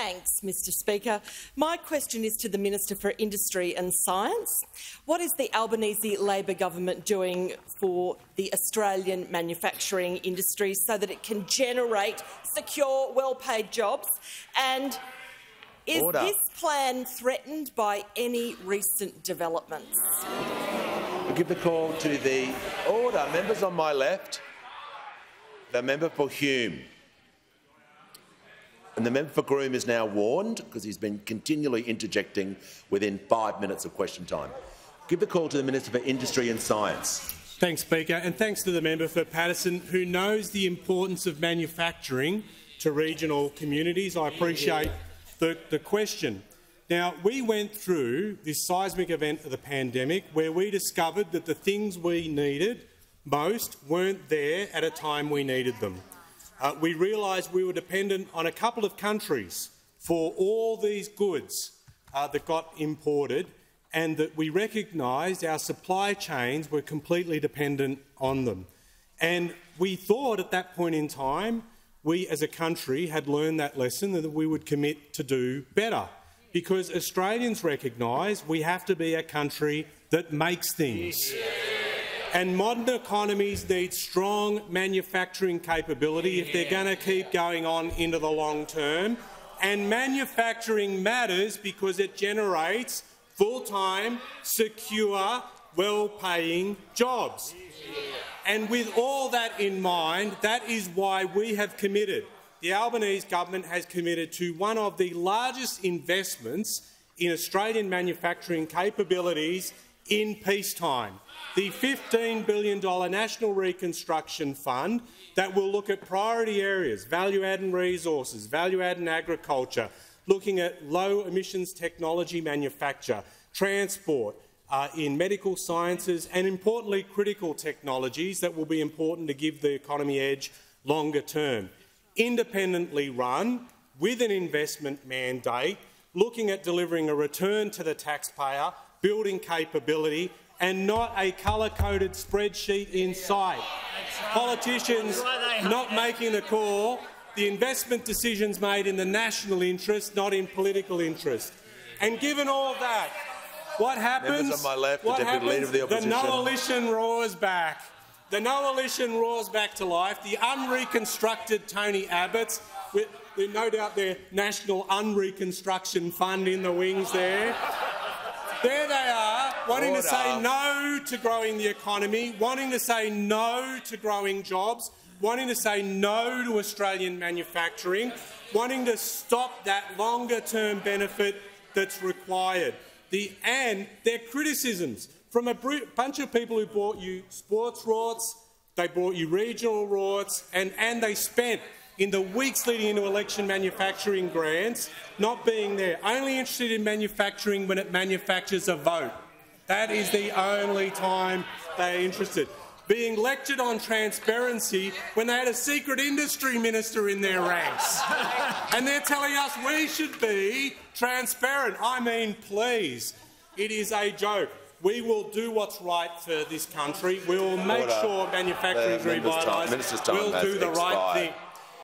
Thanks, Mr Speaker. My question is to the Minister for Industry and Science. What is the Albanese Labor government doing for the Australian manufacturing industry so that it can generate secure, well-paid jobs? And is Order. this plan threatened by any recent developments? We'll give the call to the order. Members on my left. The member for Hume. And the member for Groom is now warned because he's been continually interjecting within five minutes of question time. Give the call to the Minister for Industry and Science. Thanks, Speaker, and thanks to the member for Paterson, who knows the importance of manufacturing to regional communities. I appreciate the, the question. Now, we went through this seismic event of the pandemic where we discovered that the things we needed most weren't there at a time we needed them uh, we realised we were dependent on a couple of countries for all these goods uh, that got imported and that we recognised our supply chains were completely dependent on them. And we thought at that point in time we as a country had learned that lesson that we would commit to do better because Australians recognise we have to be a country that makes things. Yeah. And modern economies need strong manufacturing capability if they're going to keep going on into the long term. And manufacturing matters because it generates full-time, secure, well-paying jobs. And with all that in mind, that is why we have committed, the Albanese government has committed to one of the largest investments in Australian manufacturing capabilities in peacetime the $15 billion National Reconstruction Fund that will look at priority areas, value-add and resources, value-add and agriculture, looking at low emissions technology manufacture, transport, uh, in medical sciences and, importantly, critical technologies that will be important to give the economy edge longer term. Independently run, with an investment mandate, looking at delivering a return to the taxpayer, building capability and not a colour-coded spreadsheet in sight. Politicians not making the call, the investment decisions made in the national interest, not in political interest. And given all that, what happens? on my left, the happens? Leader of the Opposition. The coalition roars back. The coalition roars back to life. The unreconstructed Tony Abbotts, with no doubt their National Unreconstruction Fund in the wings there. There they are, wanting Order. to say no to growing the economy, wanting to say no to growing jobs, wanting to say no to Australian manufacturing, wanting to stop that longer-term benefit that's required. The, and their criticisms from a bunch of people who bought you sports rorts, they bought you regional rorts, and, and they spent in the weeks leading into election manufacturing grants not being there, only interested in manufacturing when it manufactures a vote. That is the only time they're interested. Being lectured on transparency when they had a secret industry minister in their ranks. and they're telling us we should be transparent. I mean, please, it is a joke. We will do what's right for this country. We will make Order. sure manufacturing is revitalised. We'll do the expired. right thing.